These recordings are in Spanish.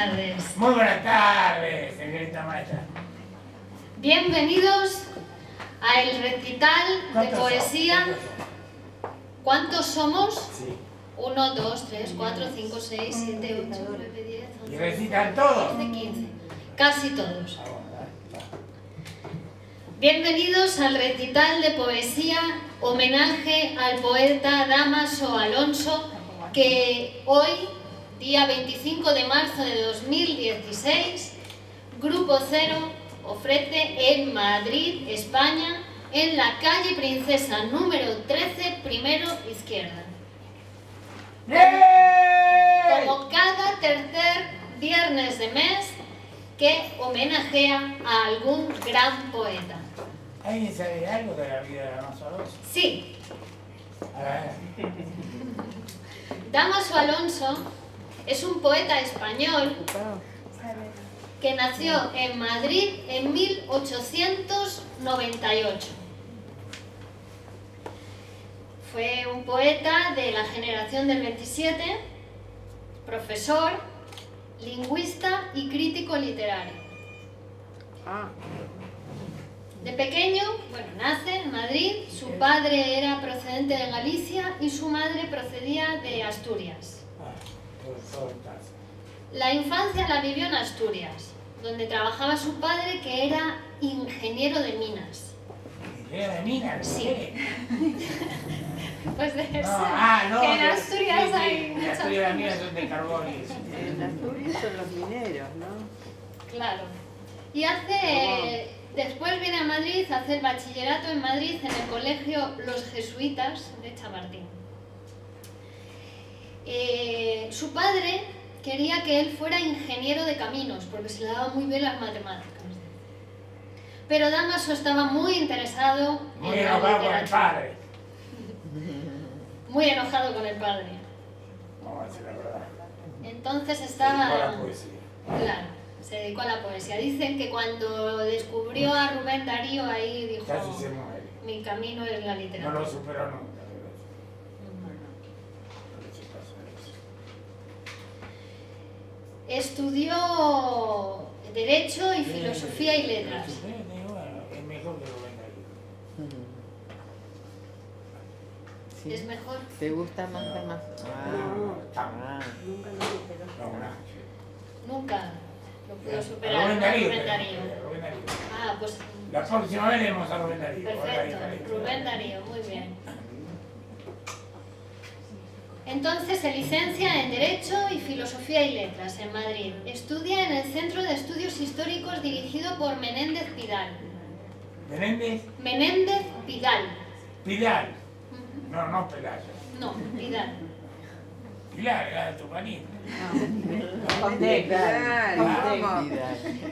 tardes. Muy buenas tardes, señorita maestra. Bienvenidos a el recital de poesía. ¿Cuántos son? ¿Cuántos somos? Sí. 1, 2, 3, 4, 5, 6, 7, 8, 9, 10, ¿Y 11, recitan todos? 12, 15. Casi todos. Ah, Bienvenidos al recital de poesía homenaje al poeta Damaso Alonso que hoy, día 25 de marzo de 2016, Grupo Cero ofrece en Madrid, España, en la calle Princesa número 13, primero izquierda. Como cada tercer viernes de mes que homenajea a algún gran poeta. ¿Alguien sabe algo de la vida de Alonso Alonso? Sí, A ver. Damaso Alonso es un poeta español que nació en Madrid en 1898. Fue un poeta de la generación del 27, profesor, lingüista y crítico literario. De pequeño, bueno, nace en Madrid, su padre era procedente de Galicia y su madre procedía de Asturias. Ah, todo, todo en casa. La infancia la vivió en Asturias, donde trabajaba su padre que era ingeniero de minas. ¿Idea de mina? ¿De Sí. Pues de No, eso, ah, no. que en Asturias sí, sí, hay En muchas Asturias las minas son de carbón. En Asturias son los mineros, ¿no? Claro. Y hace... Después viene a Madrid a hacer bachillerato en Madrid en el colegio Los Jesuitas de Chamartín. Eh, su padre quería que él fuera ingeniero de caminos porque se le daban muy bien las matemáticas. Pero Damaso estaba muy interesado Muy en la enojado con el padre. Muy enojado con el padre. A decir la verdad. Entonces estaba... la poesía. Claro, se dedicó a la poesía. Dicen que cuando descubrió a Rubén Darío ahí dijo, Casi se muere. mi camino es la No literatura. lo superó nunca. pero eso- eso pasa, eso. Estudió Derecho y Filosofía y Letras. Sí, es mejor que Rubén Darío. Sí. Es mejor. ¿Te gusta más de más? No, Ah. Nunca lo dije, no. No, no. Nunca lo pudo superar Rubén a Darío. Rubén Darío. Rubén Darío. Ah, pues La próxima vez leemos a Rubén Darío. perfecto. Rubén Darío, muy bien. Entonces se licencia en Derecho y Filosofía y Letras en Madrid. Estudia en el Centro de Estudios Históricos dirigido por Menéndez Pidal. Menéndez, Menéndez Pidal. Ujú. No, no Pelayo. No, Pidal. Pilar.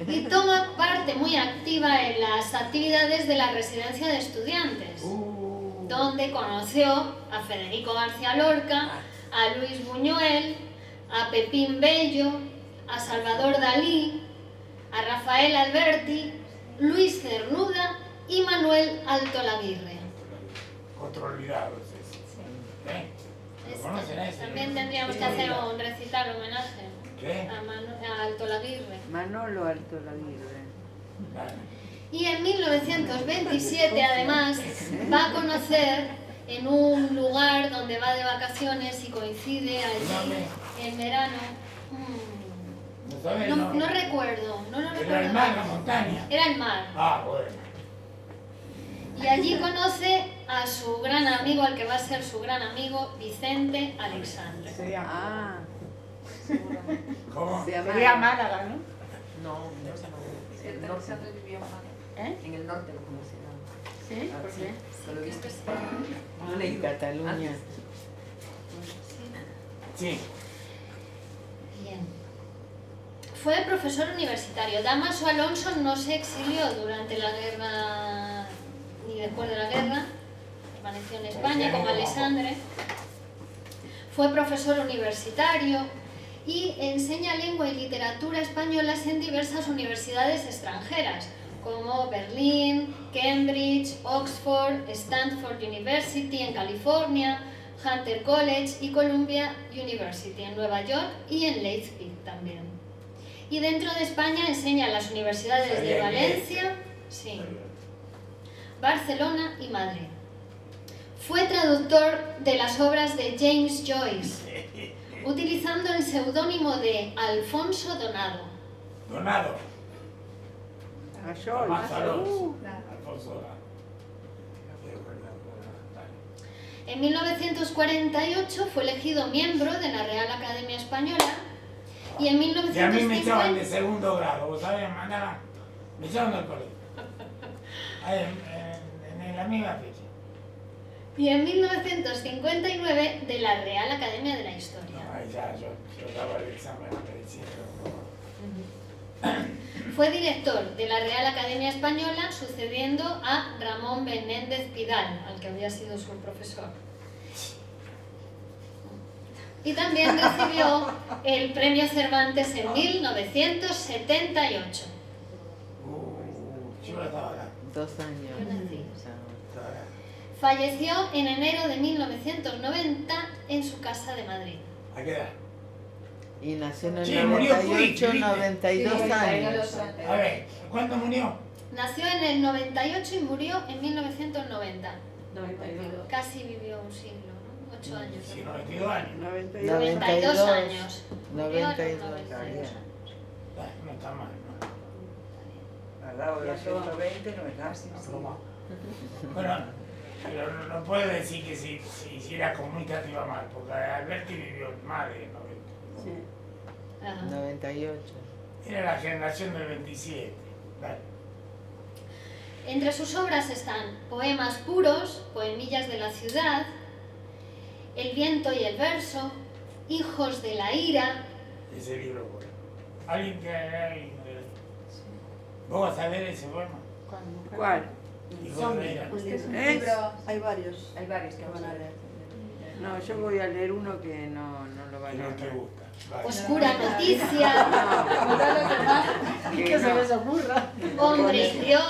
Y toma parte muy activa en las actividades de la residencia de estudiantes, Uh, donde conoció a Federico García Lorca, a Luis Buñuel, a Pepín Bello, a Salvador Dalí, a Rafael Alberti, Luis Cernuda y Manuel Alto Laguirre. otro olvidado es ese. ¿Eh? ¿Lo Este, ese? también tendríamos que hacer un recital homenaje ¿Qué? a, Manu- a Alto Laguirre. Manolo Alto Laguirre. Vale. Y en 1927, además, va a conocer en un lugar donde va de vacaciones y coincide allí en verano. ¿No? No, No, recuerdo, no lo Era el recuerdo. mar, la montaña. Era el mar. Ah, bueno. Y allí conoce a su gran amigo, al que va a ser su gran amigo, Vicente Alexandre. Ah, ¿Cómo? se Sería. Málaga, ¿no? No, no, no. En el norte vivió más. ¿Eh? En el norte lo conocieron. ¿Sí? Ah, ¿Por sí. qué? ¿Lo viste? Ah, en Cataluña. Antes. Sí. Bien. Fue profesor universitario. Damaso Alonso no se exilió durante la guerra ni después de la guerra. Permaneció en España como Alexandre. Fue profesor universitario y enseña lengua y literatura españolas en diversas universidades extranjeras, como Berlín, Cambridge, Oxford, Stanford University en California, Hunter College y Columbia University en Nueva York y en Leipzig también. Y dentro de España enseña en las universidades de Valencia, sí, Barcelona y Madrid. Fue traductor de las obras de James Joyce, utilizando el seudónimo de Alfonso Donado. Donado. A Joyce. Más Alonso. Uh, Alfonso dale. En 1948 fue elegido miembro de la Real Academia Española y en Y a mí me echaban de 1950 segundo grado, ¿vos sabés? Me mandaban, me echaban del colegio. En, en, en la misma fecha. y en 1959 de la Real Academia de la Historia. No, ahí ya yo, yo daba el examen de medicina. Fue director de la Real Academia Española, sucediendo a Ramón Benéndez Pidal, al que había sido su profesor. Y también recibió el Premio Cervantes en 1978. Uh, yo estaba acá. Dos años. Falleció en enero de 1990 en su casa de Madrid. ¿A qué edad? Y nació en el Sí, murió 98, Quick, 92 años. A ver, ¿cuándo murió? Nació en el 98 y murió en 1990. 92. Casi vivió un siglo, ¿no? Ocho años. Sí, 92 años. 92. 92 92. años. Murió a los 92 92 años. Ah, No está mal, ¿no? Al lado de los 120 no está. Bueno, pero no, no puedo decir que si, si, si era comunista te iba mal, porque Alberti vivió más de 90. Ajá. 98. Era la generación del 27. Dale. Entre sus obras están poemas puros, poemillas de la ciudad, El viento y el verso, Hijos de la ira, Ese libro, bueno. ¿Alguien que alguien, eh, ¿Vos vas a leer ese poema? ¿Cuál? Hijo de ira. ¿Eh? Hay varios. Hay varios que van a leer. No, yo voy a leer uno que no, no lo va a Que no te leer. gusta. Oscura noticia, Que no. les ocurra. Hombre y Dios,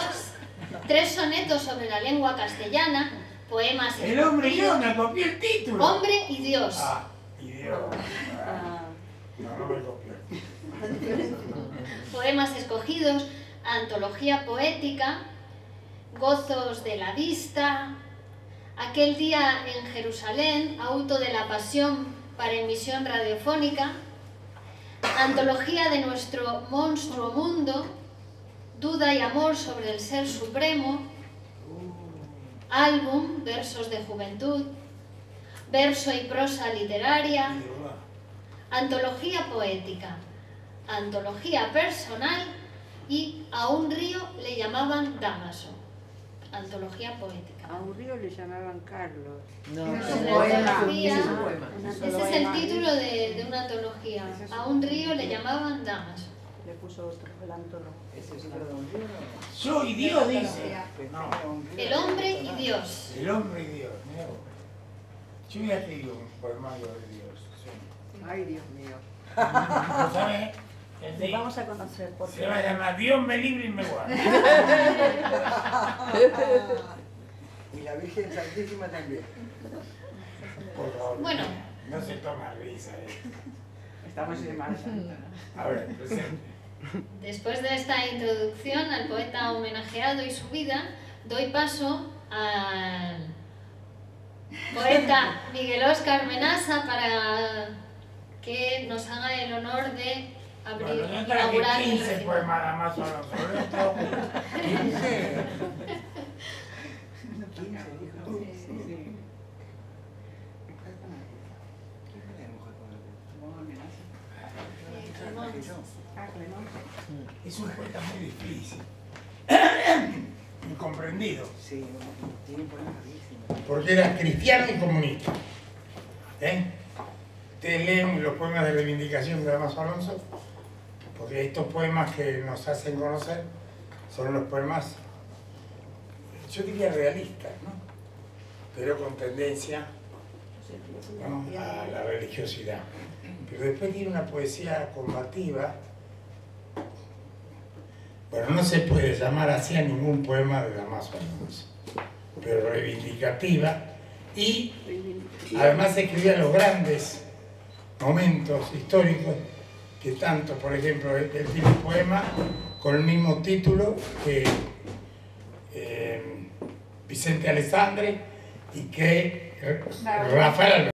tres sonetos sobre la lengua castellana, poemas El hombre y yo escogidos, me copié el título. Hombre y Dios, Ah, y Dios. Ah, No, no me copió. poemas escogidos, antología poética, gozos de la vista, aquel día en Jerusalén, auto de la pasión para emisión radiofónica, antología de nuestro monstruo mundo, duda y amor sobre el ser supremo, álbum, versos de juventud, verso y prosa literaria, antología poética, antología personal y a un río le llamaban Damaso. Antología poética. A un río le llamaban Carlos. No, Es un no, poema. es un poema. Ese es el título de, de una antología. A un río le llamaban Damaso. Le puso otro, el Antono. Ese es libro de un libro. Yo y Dios dice. No, El hombre y Dios. el hombre y Dios. Yo ya te digo un poemario de Dios. sí. Ay, Dios mío. ¿No sabes? Le vamos a conocer por Se va a llamar Dios me libre y me guarde. Y la Virgen Santísima también. Por favor. Bueno. No se toma risa. eh. Estamos en marcha. A ver, presente. Después de esta introducción al poeta homenajeado y su vida, doy paso al poeta Miguel Óscar Menasa para que nos haga el honor de abrir, Bueno, yo inaugurar traje el 15 recinto. poemas nada más solo sobre esto. 15. 15, dijo. Es un poeta muy difícil. Incomprendido. Sí, tiene un poema rarísimo. Porque era cristiano y comunista. ¿Eh? Ustedes leen los poemas de reivindicación de Damaso Alonso, porque estos poemas que nos hacen conocer son los poemas, yo diría realistas, ¿no? Pero con tendencia ¿no? a la religiosidad. Pero después tiene una poesía combativa. Bueno, no se puede llamar así a ningún poema de Damaso Alonso, pero reivindicativa y además escribía los grandes momentos históricos que tanto, por ejemplo, él, tiene un poema con el mismo título que eh, Vicente Alessandri y que eh, Rafael.